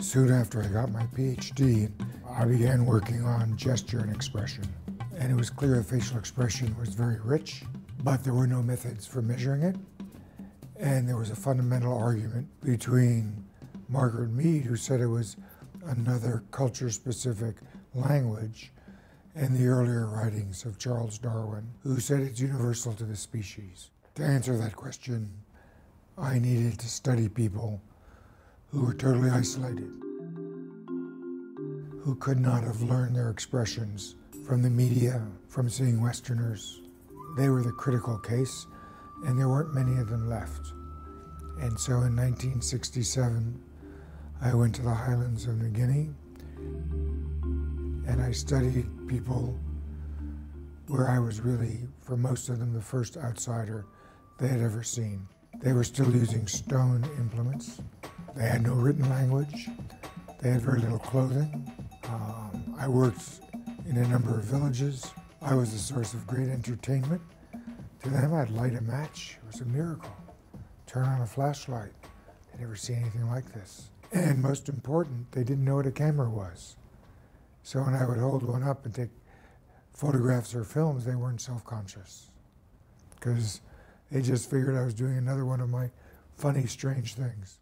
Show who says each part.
Speaker 1: Soon after I got my PhD, I began working on gesture and expression. And it was clear that facial expression was very rich, but there were no methods for measuring it. And there was a fundamental argument between Margaret Mead, who said it was another culture specific language, and the earlier writings of Charles Darwin, who said it's universal to the species. To answer that question, I needed to study people who were totally isolated, who could not have learned their expressions from the media, from seeing Westerners. They were the critical case, and there weren't many of them left. And so in 1967, I went to the highlands of New Guinea and I studied people where I was really, for most of them, the first outsider they had ever seen. They were still using stone implements. They had no written language. They had very little clothing. Um, I worked in a number of villages. I was a source of great entertainment. To them, I'd light a match. It was a miracle. Turn on a flashlight. They'd never seen anything like this. And most important, they didn't know what a camera was. So when I would hold one up and take photographs or films, they weren't self-conscious because they just figured I was doing another one of my funny, strange things.